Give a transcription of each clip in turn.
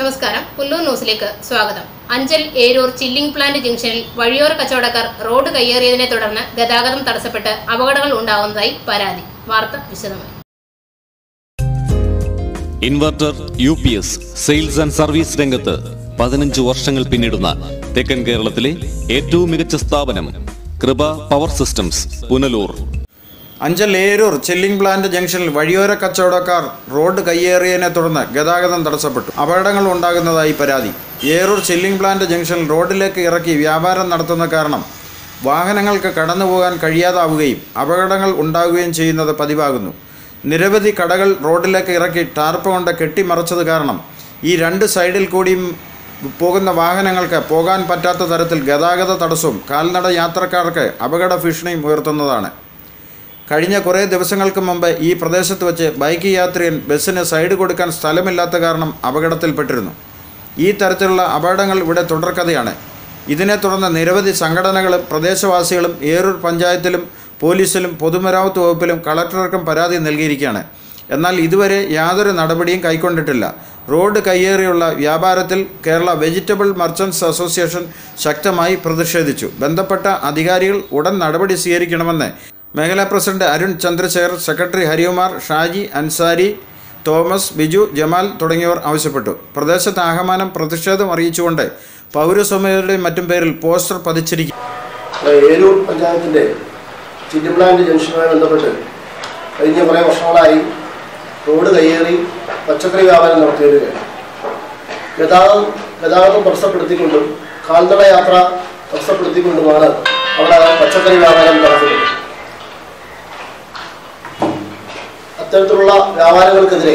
നമസ്കാരം. പുല്ലൂർ ന്യൂസിലേക്ക് സ്വാഗതം. അഞ്ചൽ ഏരൂർ ചില്ലിംഗ് പ്ലാന്റ് ജംഗ്ഷനിൽ വഴിയോര കച്ചവടക്കാർ റോഡ് കയ്യേറിയതിനെ തുടർന്ന് ഗതാഗതം തടസ്സപ്പെട്ട് അപകടങ്ങൾ ഉണ്ടാവുന്നതായി പരാതി. വാർത്ത വിശദമായി. Inverter U P S sales and service രംഗത്ത് പതിനഞ്ച് വർഷങ്ങൾ പിന്നിടുന്ന തെക്കൻ കേരളത്തിലെ ഏറ്റവും മികച്ച സ്ഥാപനം Krupa power systems Punalur. Anchal chilling plant ജംഗ്ഷനിൽ വഴിയോര കച്ചവടക്കാർ റോഡ് കയ്യേറിയതിനെ തുടർന്ന് ഗതാഗതം തടസ്സപ്പെട്ടു. അപകടങ്ങൾ ഉണ്ടാകുന്നതായി പരാതി. ഏരൂർ ചില്ലിംഗ് പ്ലാന്റ് ജംഗ്ഷനിൽ റോഡിലേക്ക് ഇറക്കി വ്യാപാരം നടത്തുന്ന കാരണം വാഹനങ്ങൾക്ക് കടന്നുപോകാൻ കഴിയാതാവുകയും അപകടങ്ങൾ ഉണ്ടാകുകയും ചെയ്യുന്നത് പതിവാകുന്നു. നിരവധി കടകൾ റോഡിലേക്ക് ഇറക്കി ടാർപ്പ് കൊണ്ട് കെട്ടിമറച്ചത് കാരണം ഈ രണ്ട് സൈഡിൽ കൂടിയും പോകുന്ന വാഹനങ്ങൾക്ക് പോകാൻ പറ്റാത്ത തരത്തിൽ ഗതാഗത തടസ്സവും കാൽനട യാത്രക്കാർക്ക് അപകട ഭീഷണിയും ഉയർത്തുന്നതാണ്. കഴിഞ്ഞ കുറേ ദിവസങ്ങൾക്ക് മുമ്പ് ഈ പ്രദേശത്ത് വെച്ച് ബൈക്ക് യാത്രികൻ ബസ്സിന് സൈഡ് കൊടുക്കാൻ സ്ഥലമില്ലാത്ത കാരണം അപകടത്തിൽപ്പെട്ടിരുന്നു. ഈ തരത്തിലുള്ള അപകടങ്ങൾ ഇവിടെ തുടർക്കഥയാണ് ഇതിനെ തുടർന്ന് നിരവധി സംഘടനകളും പ്രദേശവാസികളും ഏറൂർ പഞ്ചായത്തിലും പോലീസിലും പൊതുമരാമത്ത് വകുപ്പിലും കളക്ടർക്കും പരാതി നൽകിയിരിക്കുകയാണ്. എന്നാൽ ഇതുവരെ യാതൊരു നടപടിയും കൈക്കൊണ്ടിട്ടില്ല. റോഡ് കയ്യേറിയുള്ള വ്യാപാരത്തിൽ കേരള വെജിറ്റബിൾ മർച്ചൻസ് അസോസിയേഷൻ ശക്തമായി പ്രതിഷേധിച്ചു. ബന്ധപ്പെട്ട അധികാരികൾ ഉടൻ നടപടി സ്വീകരിക്കണമെന്ന് മേഖലാ പ്രസിഡന്റ് അരുൺ ചന്ദ്രശേഖർ സെക്രട്ടറി ഹരികുമാർ ഷാജി അൻസാരി തോമസ് ബിജു ജമാൽ തുടങ്ങിയവർ ആവശ്യപ്പെട്ടു. പ്രദേശത്ത് ആഹ്വാനം പ്രതിഷേധം അറിയിച്ചുകൊണ്ട് പൗരസമിതിയുടെയും മറ്റും പേരിൽ പോസ്റ്റർ പതിച്ചിരിക്കും ഏലൂർ പഞ്ചായത്തിന്റെ പ്ലാന്റ് ജംഗ്ഷനുമായി ബന്ധപ്പെട്ട് കഴിഞ്ഞ കുറേ വർഷങ്ങളായി റോഡ് കയ്യേറി പച്ചക്കറി വ്യാപാരം നടത്തിവരികയാണ് ഗതാഗതം ഗതാഗതം തടസ്സപ്പെടുത്തിക്കൊണ്ടും കാൽനട യാത്ര തടസ്സപ്പെടുത്തിക്കൊണ്ടുമാണ് അവിടെ പച്ചക്കറി വ്യാപാരം നടക്കുന്നത്. അത്തരത്തിലുള്ള വ്യാപാരങ്ങൾക്കെതിരെ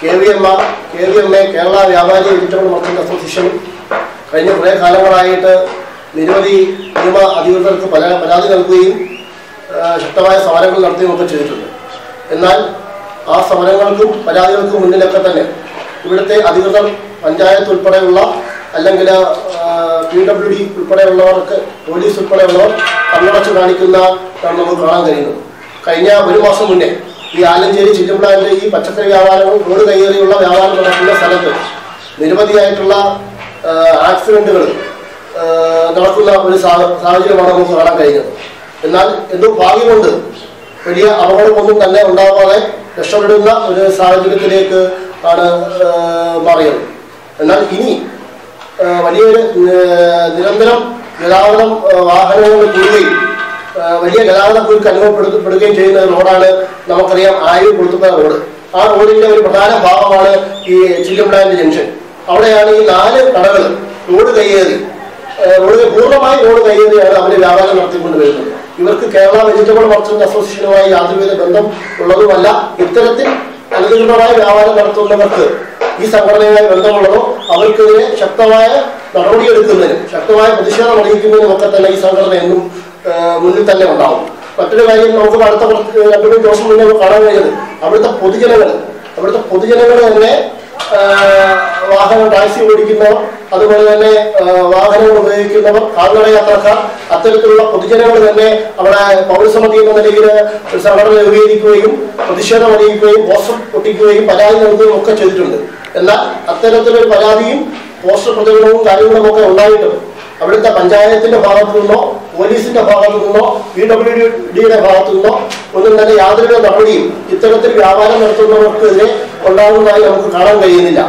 K V M R K V M A Kerala വ്യാപാരി വെജിറ്റബിൾ മർച്ചന്റ് അസോസിയേഷൻ കഴിഞ്ഞ കുറേ കാലങ്ങളായിട്ട് നിരവധി നിയമ അധികൃതർക്ക് പല പരാതി നൽകുകയും ശക്തമായ സമരങ്ങൾ നടത്തുകയും ചെയ്തിട്ടുണ്ട്. എന്നാൽ ആ സമരങ്ങൾക്കും പരാതികൾക്കും മുന്നിലൊക്കെ തന്നെ ഇവിടുത്തെ അധികൃതർ പഞ്ചായത്ത് ഉൾപ്പെടെയുള്ള അല്ലെങ്കിൽ പി ഡബ്ല്യു ഡി ഉൾപ്പെടെയുള്ളവർക്ക് പോലീസ് ഉൾപ്പെടെയുള്ളവർ കണ്ണടച്ചു കാണിക്കുന്നതാണ് നമുക്ക് കാണാൻ കഴിയുന്നത്. കഴിഞ്ഞ ഒരു മാസം മുന്നേ ഈ ആലഞ്ചേരി ചില്ലുംപ്ലാന്റ് ഈ പച്ചക്കറി വ്യാപാരവും റോഡ് കയ്യേറിയുള്ള വ്യാപാരം നടക്കുന്ന സ്ഥലത്ത് നിരവധിയായിട്ടുള്ള ആക്സിഡന്റുകൾ നടക്കുന്ന ഒരു സാഹ- സാഹചര്യമാണ് നമുക്ക് കാണാൻ കഴിഞ്ഞത് എന്നാൽ എന്തോ ഭാഗ്യം കൊണ്ട് വലിയ അപകടമൊന്നും തന്നെ ഉണ്ടാകാതെ രക്ഷപ്പെടുന്ന ഒരു സാഹചര്യത്തിലേക്ക് ആണ് മാറിയത്. എന്നാൽ ഇനി വലിയൊരു നിരന്തരം ഗതാഗതം വാഹനങ്ങൾ കൂടുകയും വലിയ ഗതാഗത കുരുക്ക് അനുഭവപ്പെടുകയും ചെയ്യുന്ന റോഡാണ് നമുക്കറിയാം ആയിരം കൊടുത്തുന്ന റോഡ്. ആ റോഡിന്റെ ഒരു പ്രധാന ഭാഗമാണ് ഈ ചില്ലുംപ്ലാന്റ് ജംഗ്ഷൻ. അവിടെയാണ് ഈ നാല് കടകൾ റോഡ് കയ്യേറി. റോഡ് പൂർണമായി റോഡ് കയ്യേറിയാണ് അവർ വ്യാപാരം നടത്തിക്കൊണ്ട് വരുന്നത് ഇവർക്ക് കേരള വെജിറ്റബിൾ മർച്ചന്റ് അസോസിയേഷനുമായി യാതൊരുവിധ ബന്ധം ഉള്ളതുമല്ല. ഇത്തരത്തിൽ അനധികൃതമായ വ്യാപാരം നടത്തുന്നവർക്ക് ഈ സംഘടനയുമായി ബന്ധമുള്ളതോ അവർക്കെതിരെ ശക്തമായ നടപടിയെടുക്കുന്നതിനും ശക്തമായ പ്രതിഷേധം അറിയിക്കുന്നതിനും ഒക്കെ തന്നെ ഈ സംഘടന എന്നും മുന്നിൽ തന്നെ ഉണ്ടാവും. മറ്റൊരു കാര്യം നമുക്ക് അടുത്ത കുറച്ച് രണ്ടു മൂന്ന് ദിവസം മുന്നേ കാണാൻ കഴിഞ്ഞത് അവിടുത്തെ പൊതുജനങ്ങൾ അവിടുത്തെ പൊതുജനങ്ങൾ തന്നെ വാഹനം ടാക്സി ഓടിക്കുന്നവർ അതുപോലെ തന്നെ വാഹനങ്ങൾ ഉപയോഗിക്കുന്നവർ കാൽനട യാത്രക്കാർ അത്തരത്തിലുള്ള പൊതുജനങ്ങൾ തന്നെ അവിടെ പൗരസമിതി എന്ന നിലയിൽ സംഘടന രൂപീകരിക്കുകയും പ്രതിഷേധം അറിയിക്കുകയും പോസ്റ്റർ പൊട്ടിക്കുകയും പരാതി നൽകുകയും ഒക്കെ ചെയ്തിട്ടുണ്ട്. എന്നാൽ അത്തരത്തിലൊരു പരാതിയും പോസ്റ്റർ പ്രതികരണവും കാര്യങ്ങളും ഒക്കെ ഉണ്ടായിട്ടും അവിടുത്തെ പഞ്ചായത്തിന്റെ ഭാഗത്തു നിന്നോ പോലീസിന്റെ ഭാഗത്തു നിന്നോ പി ഡബ്ല്യു ഡിയുടെ ഭാഗത്തു നിന്നോ ഒന്നും തന്നെ യാതൊരു നടപടിയും ഇത്തരത്തിൽ വ്യാപാരം നടത്തുന്നവർക്കെതിരെ ഉണ്ടാകുന്നതായി നമുക്ക് കാണാൻ കഴിയുന്നില്ല.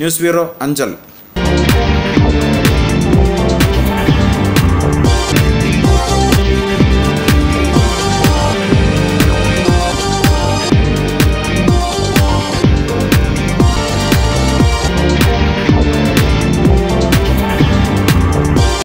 News bureau Anchal.